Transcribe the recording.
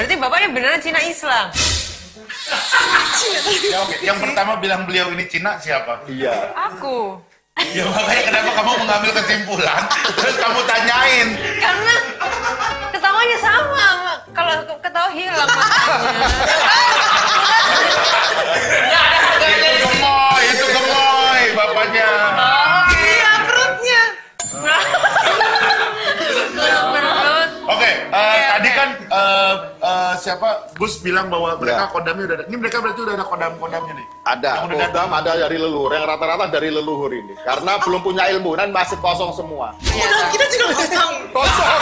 Berarti bapaknya beneran Cina Islam. Ya, oke. Yang pertama bilang beliau ini Cina siapa? Iya. Aku. Ya makanya kenapa kamu mengambil kesimpulan terus kamu tanyain Karena ketawanya sama. Kalau ketawa hilang. Eh, eh, siapa Gus bilang bahwa mereka Ya. kodamnya udah ada. Ini mereka berarti udah ada kodam-kodamnya nih. Ada, Yang udah datang. kodam ada dari leluhur, yang rata-rata dari leluhur ini. Karena belum punya ilmu, dan masih kosong semua. Iya, Udah kita juga kosong. Kosong.